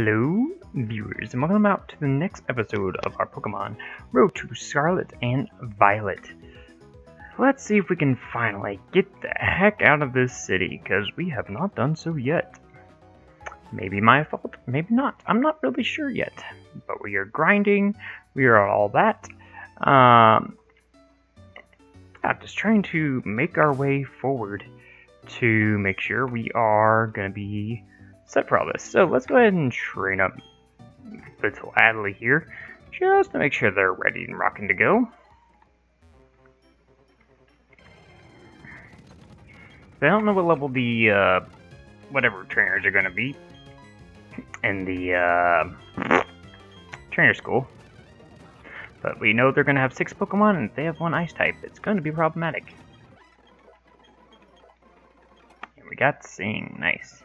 Hello, viewers, and welcome out to the next episode of our Pokemon Road to Scarlet and Violet. Let's see if we can finally get the heck out of this city, because we have not done so yet. Maybe my fault, maybe not. I'm not really sure yet. But we are grinding, we are all that. Um, I'm just trying to make our way forward to make sure we are going to be set this. So let's go ahead and train up little Adley here, just to make sure they're ready and rocking to go. I don't know what level the, uh, whatever trainers are going to be in the, uh, trainer school. But we know they're going to have six Pokemon, and if they have one Ice type, it's going to be problematic. And we got Sing, nice.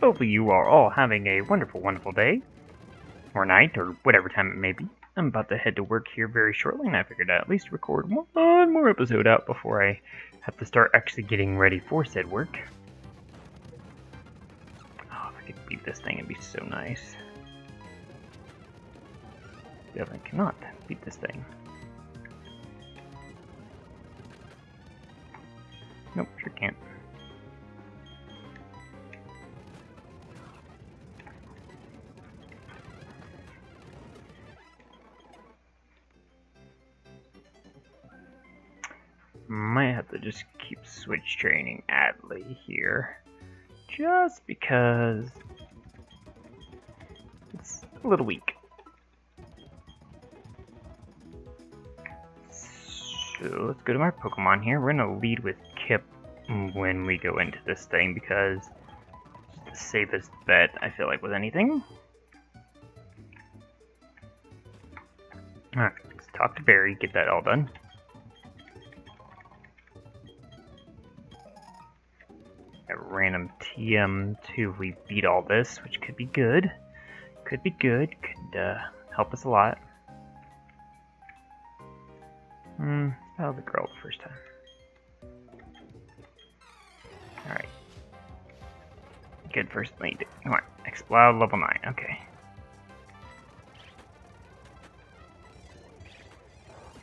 Hopefully you are all having a wonderful, wonderful day, or night, or whatever time it may be. I'm about to head to work here very shortly, and I figured I'd at least record one more episode out before I have to start actually getting ready for said work. Oh, if I could beat this thing, it'd be so nice. Definitely cannot beat this thing. Nope, sure can't. Might have to just keep switch training Adley here. Just because it's a little weak. So let's go to my Pokemon here. We're gonna lead with Kip when we go into this thing because it's the safest bet I feel like with anything. Alright, let's talk to Barry, get that all done. TM to if we beat all this, which could be good. Could be good, could uh, help us a lot. Hmm, that the girl the first time. Alright. Good first lead. Come on, Explode level 9, okay.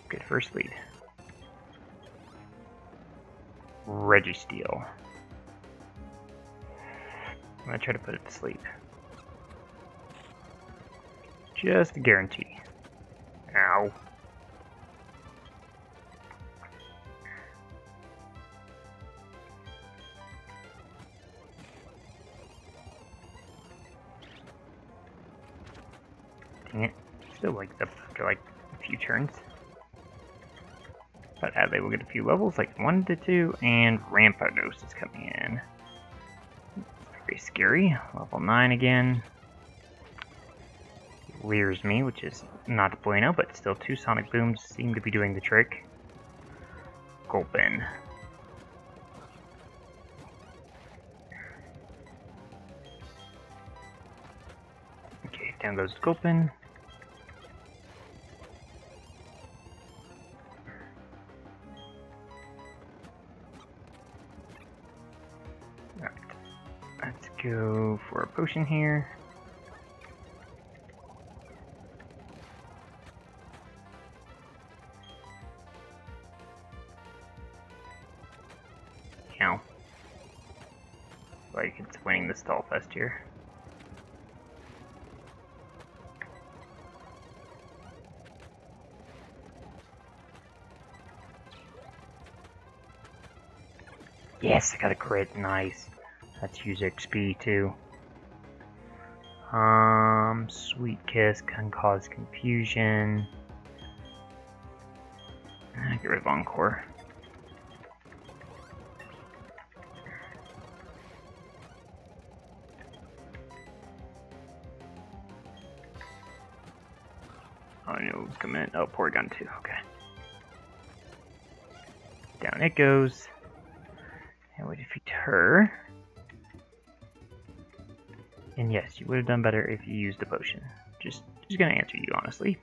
Good first lead. Registeel. I'm gonna try to put it to sleep. Just a guarantee. Ow. Dang it. Still like up after like a few turns. But Adley will get a few levels, like 1 to 2, and Rampardos is coming in. Very scary. Level 9 again. Leers me, which is not bueno, but still two Sonic Booms seem to be doing the trick. Gulpin. Okay, down goes Gulpin. Go for a potion here. Ow. Like it's winning the stall fest here. Yes, I got a crit. Nice. Let's use XP too. Um, Sweet Kiss can cause confusion. Ah, Get rid of Encore. Oh no, it's coming in. Oh, Porygon 2, okay. Down it goes. And we defeat her. And yes, you would have done better if you used the potion. Just, just gonna answer you honestly.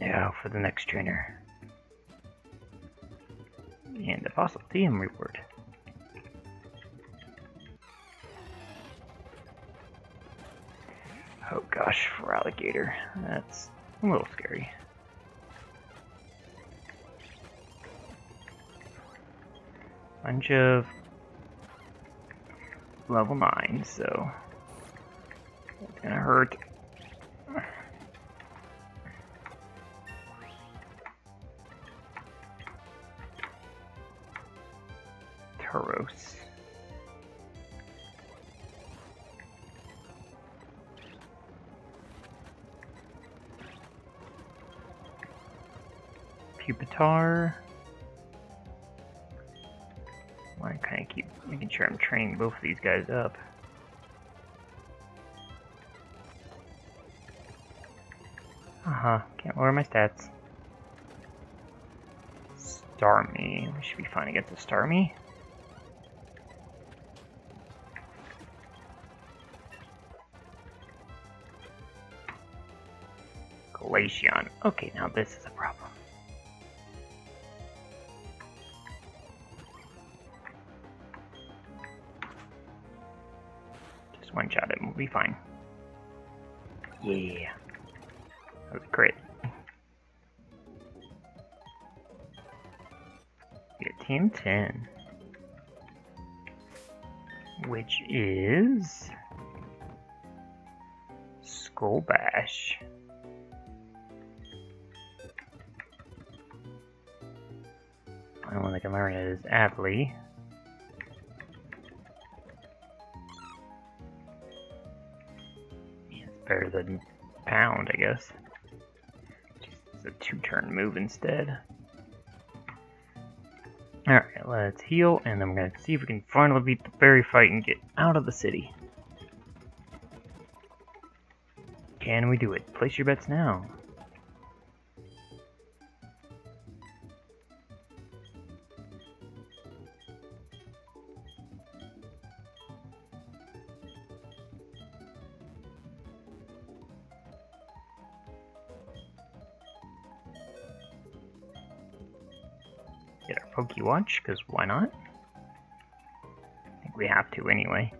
Now for the next trainer. And a fossil TM reward. Oh gosh, Feraligatr. That's a little scary. Bunch of level 9, so it's gonna hurt. Tauros. Pupitar. Making sure I'm training both of these guys up. Uh-huh, can't lower my stats. Starmie. We should be fine against the Starmie. Glaceon. Okay, now this is a problem. One shot it, we'll be fine. Yeah. That was great. Get TM 10. Which is... Skull Bash. One that can learn it is Adley. Better than Pound, I guess. It's a two-turn move instead. Alright, let's heal, and then we're gonna see if we can finally beat the fairy fight and get out of the city. Can we do it? Place your bets now. Because why not? I think we have to anyway.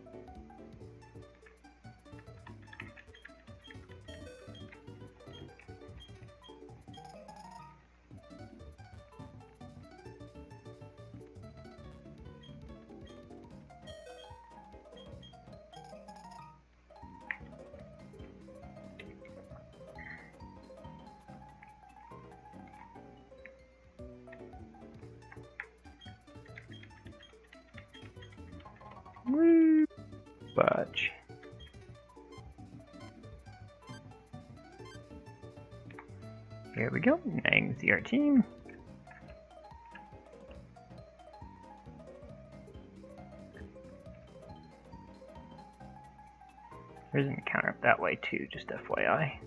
Budge. Here we go. Now you can see our team. There's an encounter up that way too, just FYI.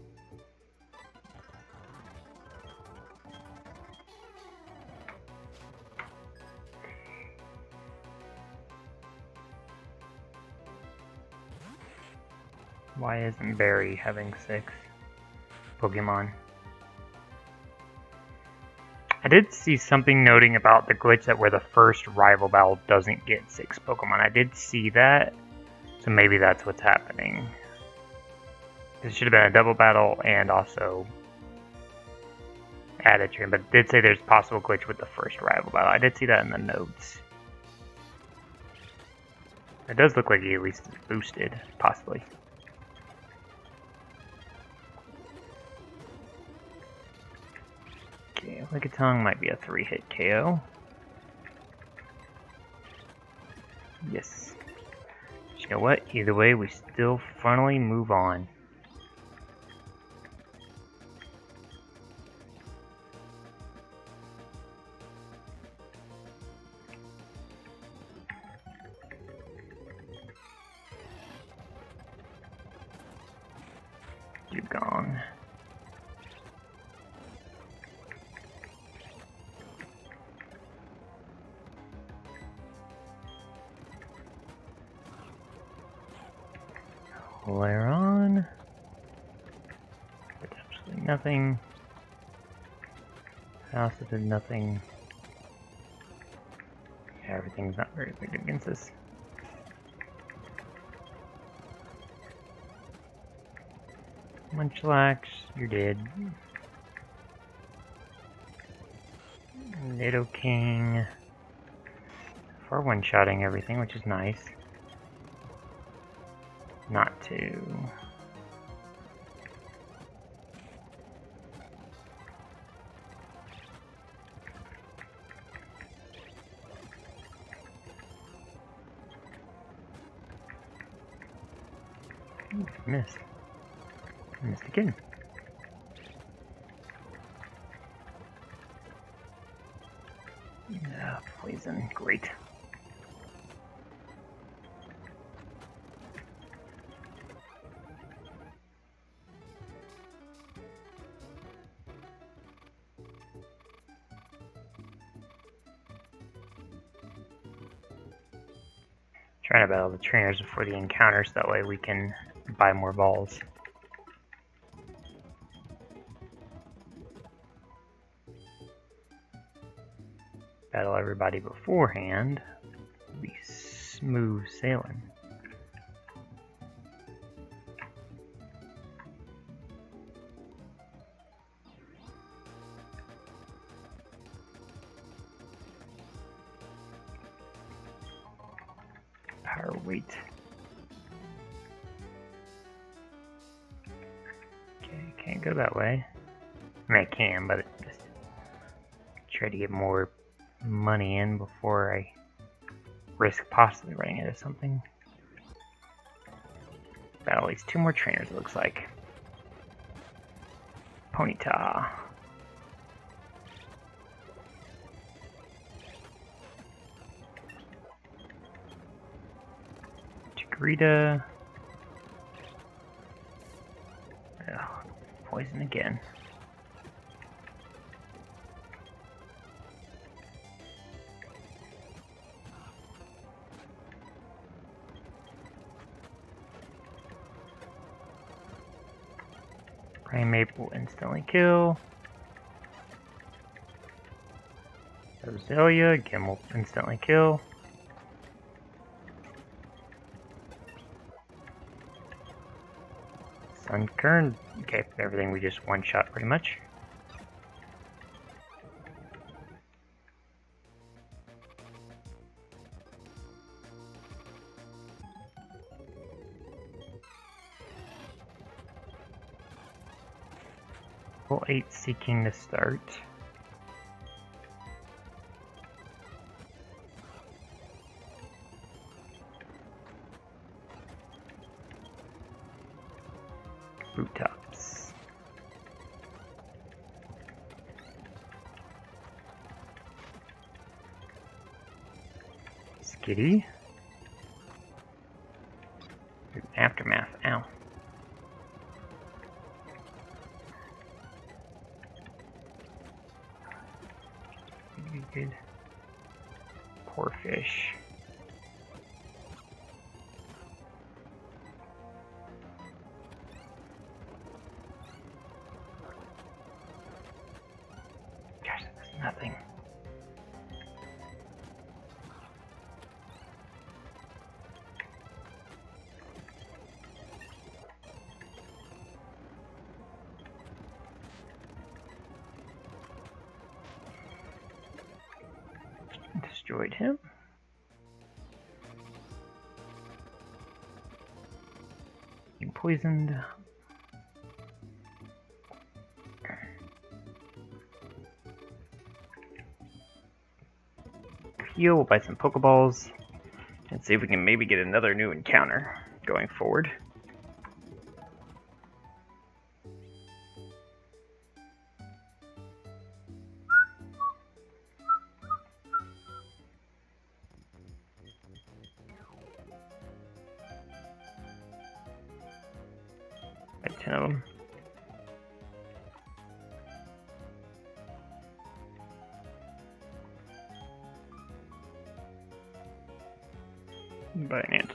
Why isn't Barry having six Pokemon? I did see something noting about the glitch that where the first rival battle doesn't get six Pokemon. I did see that, so maybe that's what's happening. It should have been a double battle and also added to but it did say there's possible glitch with the first rival battle. I did see that in the notes. It does look like he at least is boosted, possibly. Okay, Lickitung might be a three-hit KO. Yes. You know what? Either way, we still finally move on. Did nothing. Yeah, everything's not very big against us. Munchlax, you're dead. Nidoking. For one-shotting everything, which is nice. Not to. Missed. Missed again. Yeah, poison. Great. Trying to battle the trainers before the encounters, that way we can buy more balls. Battle everybody beforehand. Be smooth sailing. Power weight. Can't go that way. I mean, I can, but just try to get more money in before I risk possibly running into something. Got at least two more trainers, it looks like. Ponyta. Chikorita. Ugh, poison again. Primeape will instantly kill. Roselia, will instantly kill. Sunkern, okay, everything we just one shot pretty much. Level 8 seeking to start. Skitty. Destroyed him. Being poisoned. Heal, we'll buy some Pokeballs, and see if we can maybe get another new encounter going forward. By Binance.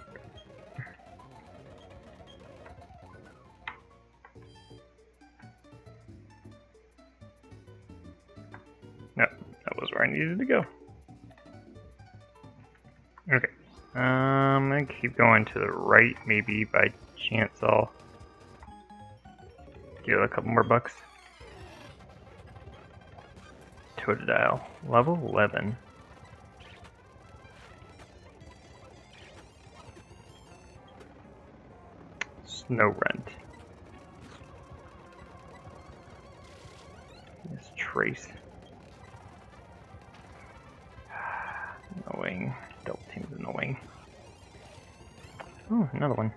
No, that was where I needed to go. Okay. Um, I keep going to the right, maybe by chance I'll get a couple more bucks. Totodile, level 11. Snorunt. This Trace. Annoying. Double team's annoying. Oh, another one.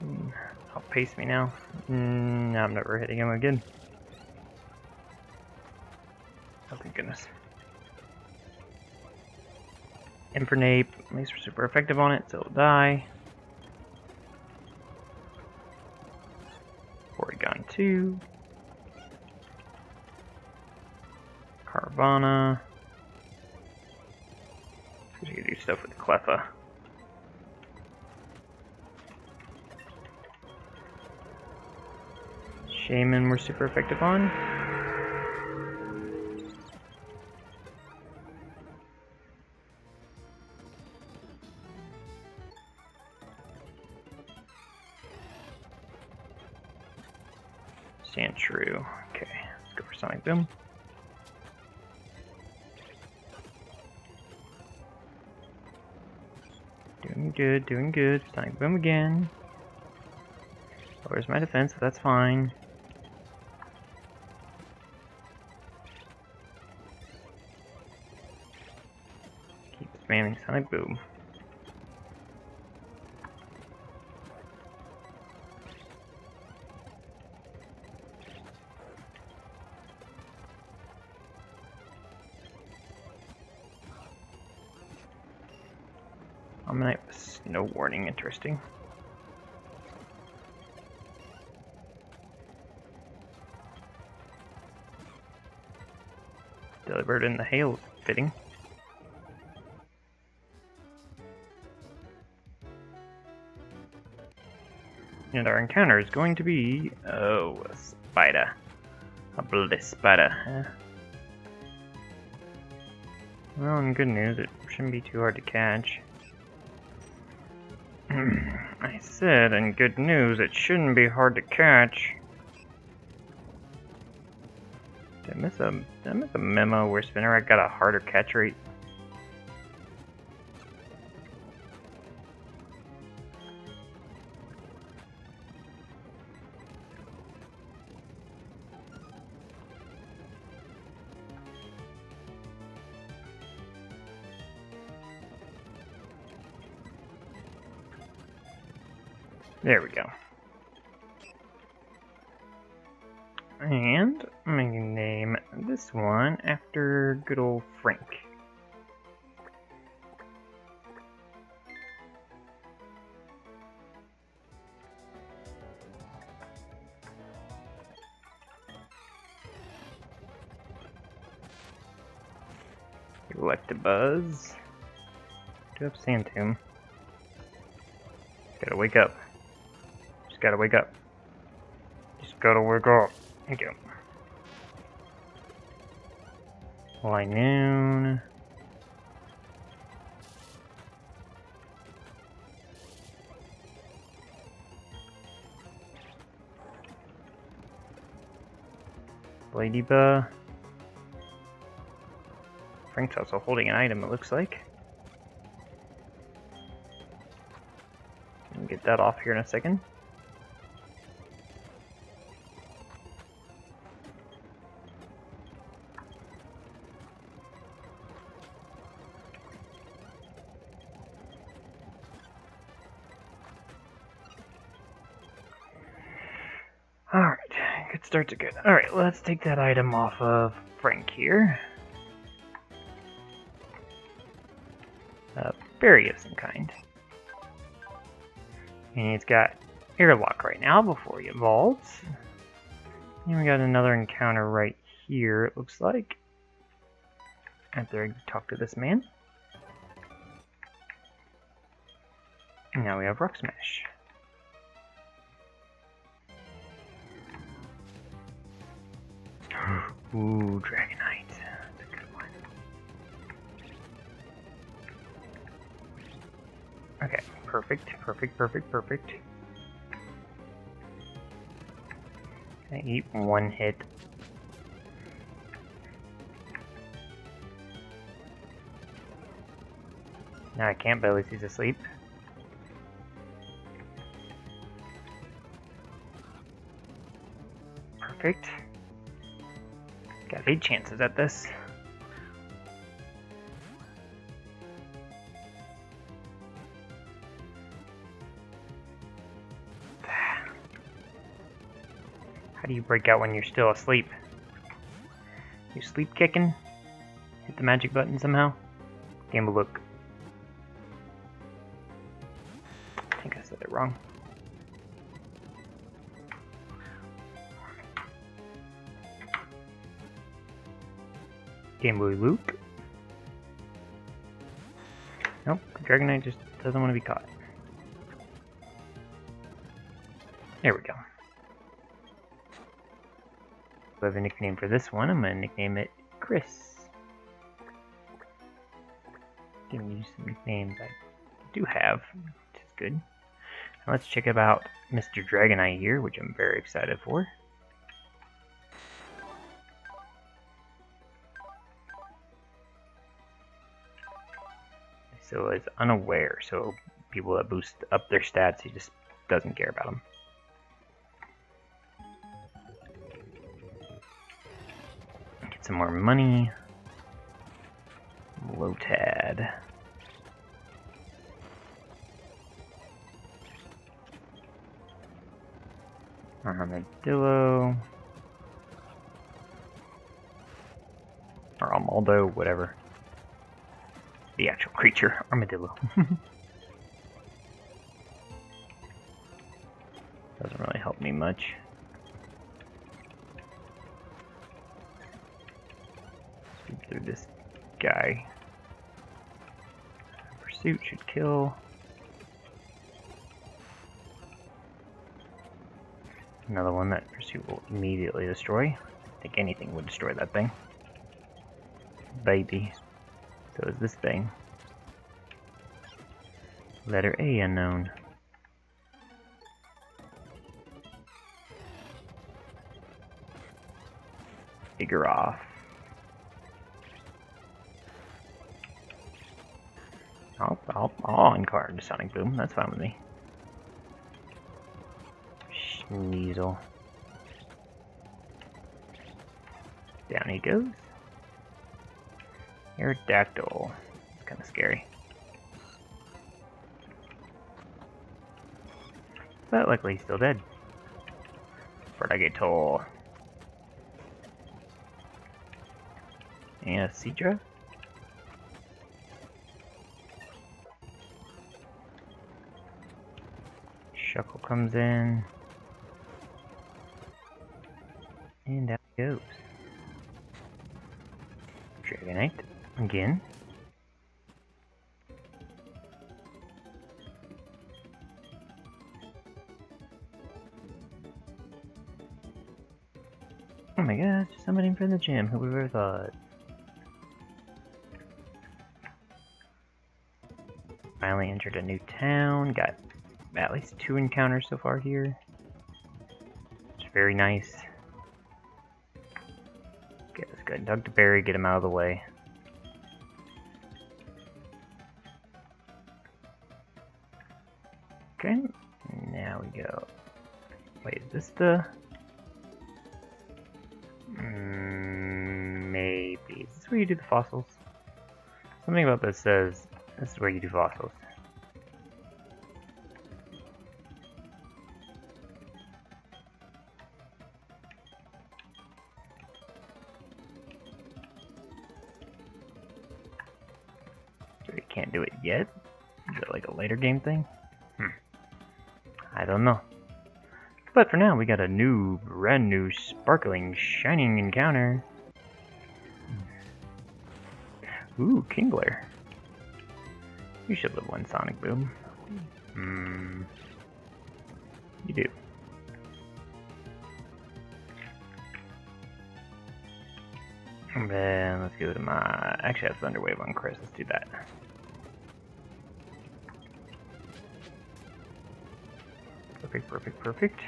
Hmm, Outpace me now. Mm, I'm never hitting him again. Oh, thank goodness. Infernape, at least we're super effective on it, so it'll die. Porygon 2. Carvanha. We can do stuff with Cleffa. Shaman we're super effective on. Good, doing good. Sonic Boom again. Lowers my defense, but that's fine. Keep spamming Sonic Boom. Omanyte with snow warning, interesting. Delivered in the hail fitting. And our encounter is going to be... Oh, a spider. A bloody spider, huh? Well, in good news, it shouldn't be too hard to catch. Said, in good news, it shouldn't be hard to catch. Did I miss a, did I miss a memo where Spinarak got a harder catch rate? There we go. And I'm going to name this one after good old Frank. Electabuzz. Do have Sand Tomb. Gotta wake up. Just gotta wake up. Just gotta wake up. Thank you. High noon. Ladybug. Frank's also holding an item, it looks like. Get that off here in a second. Alright, good start to good. Alright, let's take that item off of Frank here. A berry of some kind. And he's got airlock right now before he evolves. And we got another encounter right here, it looks like. After I talk to this man. And now we have Rock Smash. Ooh, Dragonite. That's a good one. Okay, perfect, perfect, perfect, perfect. I eat one hit. Now I can't belly he's asleep. Perfect. Got eight chances at this. How do you break out when you're still asleep? You sleep kicking? Hit the magic button somehow? Game will look. I think I said it wrong. Game Boy Luke. Nope, Dragonite just doesn't want to be caught. There we go. I have a nickname for this one. I'm going to nickname it Chris. Giving you some nicknames I do have, which is good. Now let's check about Mr. Dragonite here, which I'm very excited for. So it's unaware, so people that boost up their stats, he just doesn't care about them. Get some more money. Lotad. Armadillo. Or Armaldo, whatever the actual creature, armadillo. Doesn't really help me much. Speed through this guy. Pursuit should kill. Another one that Pursuit will immediately destroy. I think anything would destroy that thing. Baby. So is this thing. Letter A unknown. Figure off. I'll, I'll, I'll uncard Sonic Boom, that's fine with me. Sneasel. Down he goes. Aerodactyl. It's kind of scary. But luckily he's still dead. Feraligatr. And a Seadra? Shuckle comes in. Again. Oh my gosh, somebody from the gym, who would have thought? Finally entered a new town, got at least two encounters so far here. It's very nice. Okay, let's go Dug to Berry, get him out of the way. Okay, now we go. Wait, is this the... Mm, maybe. Is this where you do the fossils? Something about this says this is where you do fossils. So you can't do it yet? Is it like a later game thing? I don't know. But for now, we got a new, brand new, sparkling, shining encounter. Ooh, Kingler. You should live one Sonic Boom. Hmm. You do. And then let's go to my... Actually, I have Thunder Wave on Chris. Let's do that. Perfect, perfect.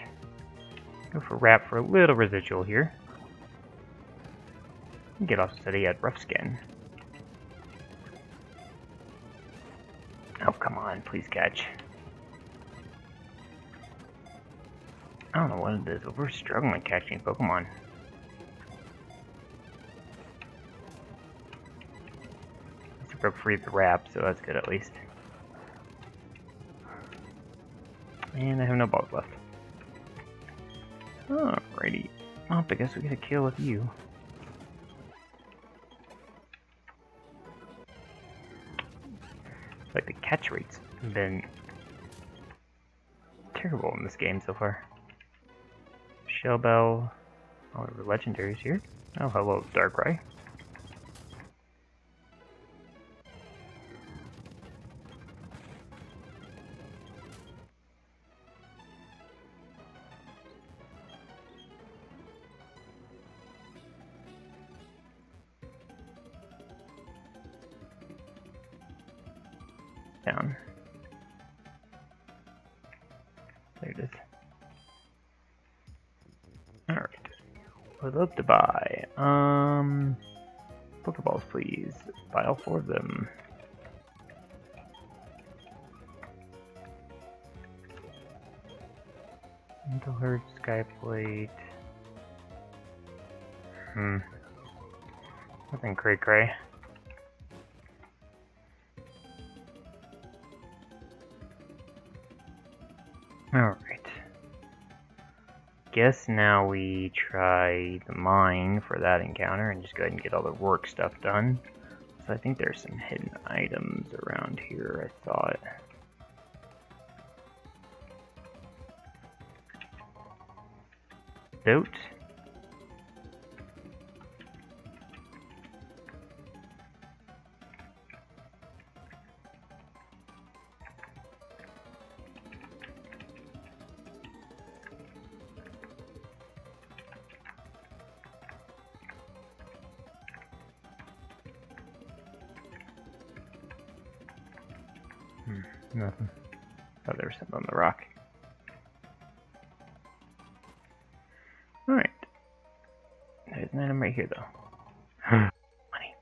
Go for Wrap for a little residual here. Get off steady at Rough Skin. Oh, come on, please catch. I don't know what it is, but we're struggling catching Pokemon. Broke free the wrap, so that's good at least. And I have no balls left. Alrighty. I guess we get a kill with you. Like the catch rates have been terrible in this game so far. Shellbell. Oh, there legendaries here. Oh, hello, Darkrai. There it is. Alright. Would love to buy. Um Pokeballs please. Buy all four of them. Mental Herb, Skyplate. Hmm. Nothing cray cray. Guess now we try the mine for that encounter and just go ahead and get all the work stuff done. So I think there's some hidden items around here, I thought. Dote. Hmm, nothing. Oh, there was something on the rock. Alright. There's an item right here, though. Money.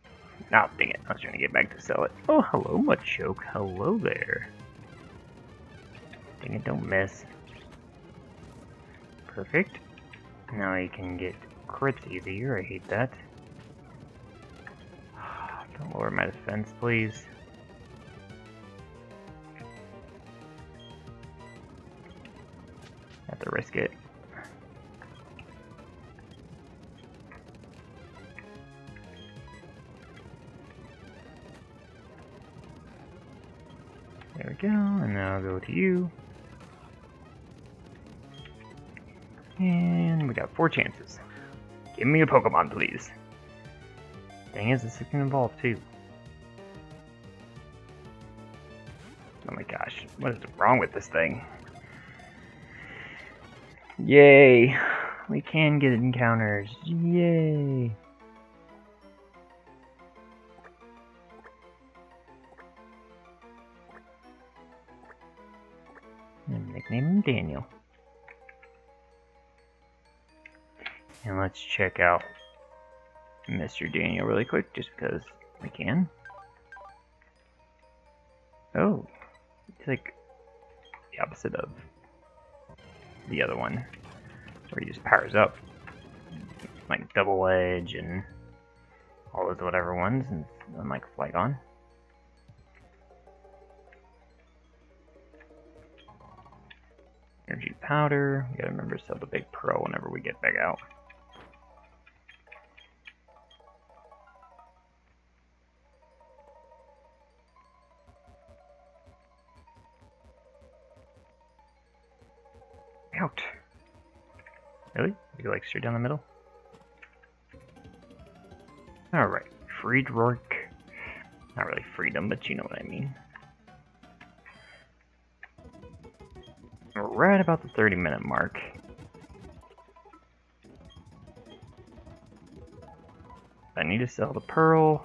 Oh, dang it. I was trying to get back to sell it. Oh, hello, Machoke. Hello there. Dang it, don't miss. Perfect. Now I can get crits easier. I hate that. Don't lower my defense, please. Have to risk it. There we go, and now I'll go to you. And we got four chances. Give me a Pokemon, please. Dang it, this can evolve too. Oh my gosh, what is wrong with this thing? Yay! We can get encounters. Yay! And nickname him Daniel. And let's check out Mr. Daniel really quick, just because we can. Oh, it's like the opposite of the other one, where he just powers up, like Double Edge and all those whatever ones, and unlike Flygon. Energy powder. We gotta remember to sell the big pro whenever we get back out. Out. Really? You like straight down the middle? Alright. Freed Rourke. Not really freedom, but you know what I mean. We're right about the 30 minute mark. I need to sell the pearl.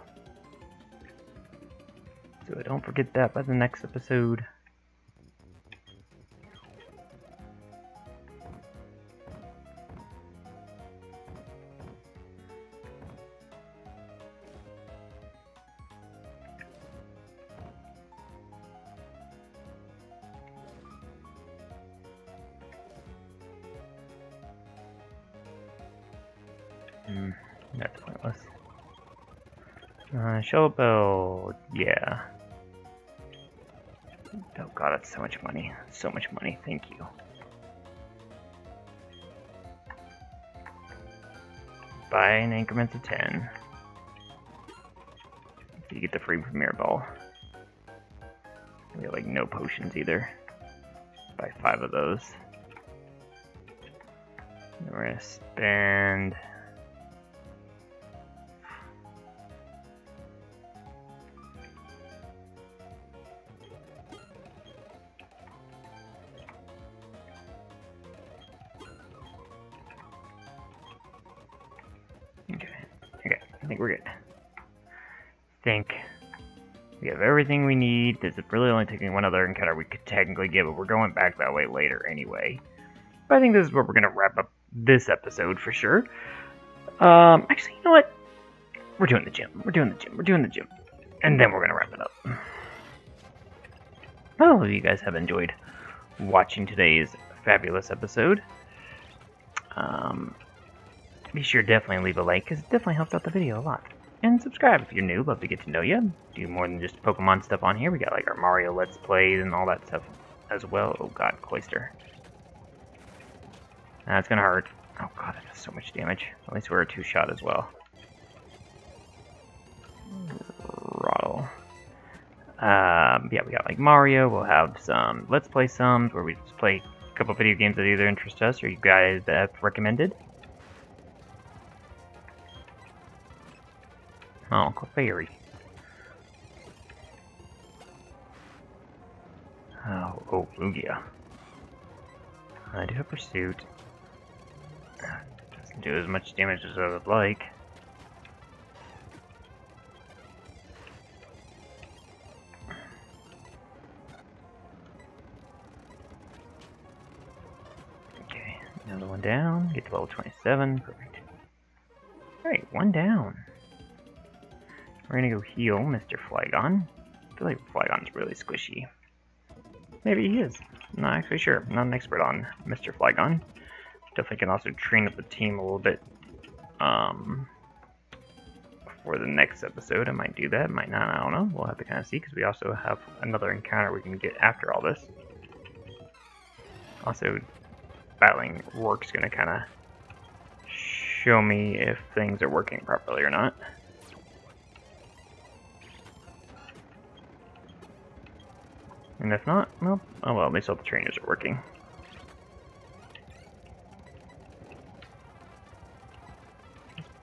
So I don't forget that by the next episode. Shell yeah. Oh god, that's so much money. So much money, thank you. Buy in increments of 10. You get the free Premier Ball. We have like no potions either. Buy five of those. We're gonna spend think we're good. think we have everything we need. This is really only taking one other encounter we could technically get, but we're going back that way later anyway. But I think this is where we're going to wrap up this episode for sure. Um, actually, you know what? We're doing the gym. We're doing the gym. We're doing the gym. And then we're going to wrap it up. I hope you guys have enjoyed watching today's fabulous episode. Um, be sure to definitely leave a like, because it definitely helps out the video a lot. And subscribe if you're new, love to get to know you. Do more than just Pokemon stuff on here. We got like our Mario Let's Plays and all that stuff as well. Oh god, Cloyster. That's gonna hurt. Oh god, that does so much damage. At least we're a two-shot as well. Rottle. Um, yeah, we got like Mario. We'll have some Let's Play sums where we just play a couple video games that either interest us or you guys have recommended. Oh, Clefairy. Oh, oh, oh Lugia. I do have Pursuit. Doesn't do as much damage as I would like. Okay, another one down. Get to level 27. Perfect. Alright, one down. We're gonna go heal Mr. Flygon. I feel like Flygon's really squishy. Maybe he is. I'm not actually sure. I'm not an expert on Mr. Flygon. Definitely can also train up the team a little bit um, for the next episode. I might do that, might not, I don't know. We'll have to kind of see because we also have another encounter we can get after all this. Also, battling Roark's to kind of show me if things are working properly or not. And if not, well, oh well, at least all the trainers are working.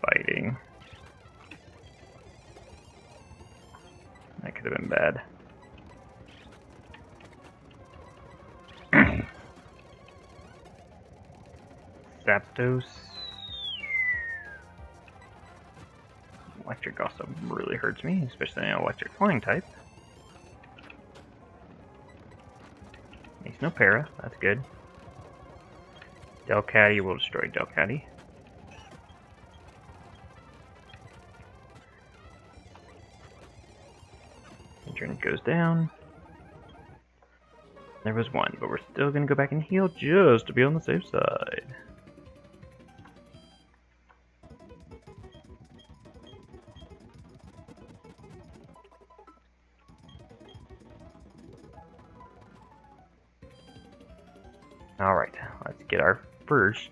Fighting. That could have been bad. Zapdos. Electric also really hurts me, especially an electric flying type. No para, that's good. Delcatty will destroy Delcatty. Turn goes down. There was one, but we're still gonna go back and heal just to be on the safe side.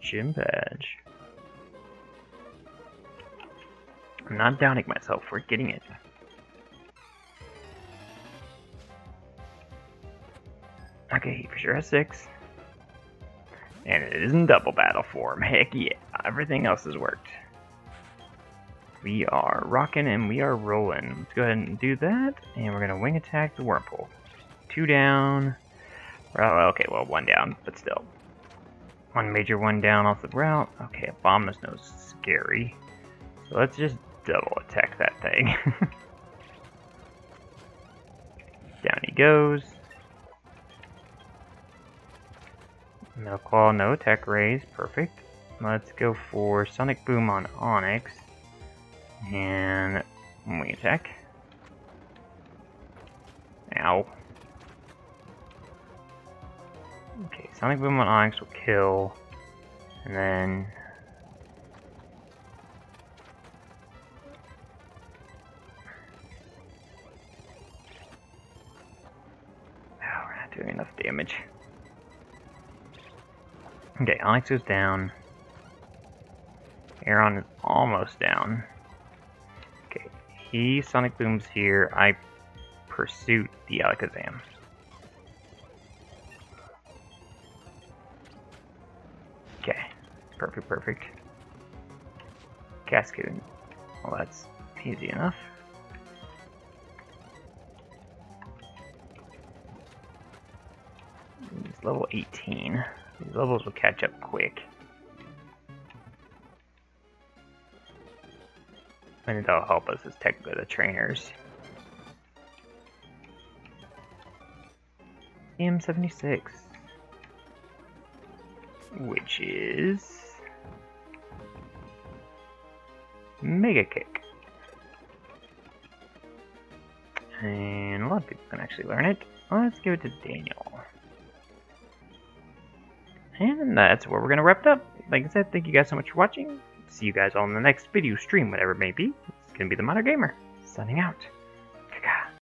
Gym badge. I'm not doubting myself for getting it. Okay, for sure has six. And it is in double battle form. Heck yeah, everything else has worked. We are rocking and we are rolling. Let's go ahead and do that. And we're to wing attack the Wurmple. Two down. Oh, okay, well, one down, but still. One major one down off the route. Okay, a bomb is no scary. So let's just double attack that thing. Down he goes. Metal Claw, no attack raise, perfect. Let's go for Sonic Boom on Onix. And we attack. Ow. Okay, Sonic Boom on Onix will kill. And then... Oh, we're not doing enough damage. Okay, Onix is down. Aron is almost down. Okay, he Sonic Booms here. I Pursuit the Alakazam. Perfect, perfect. Cascading. Well, that's easy enough. He's level 18. These levels will catch up quick. And that'll help us as technically the trainers. M76. Which is... Mega Kick. And a lot of people can actually learn it. Let's give it to Daniel. And that's where we're going to wrap it up. Like I said, thank you guys so much for watching. See you guys all in the next video, stream, whatever it may be. It's going to be the Moderate Gamer, signing out.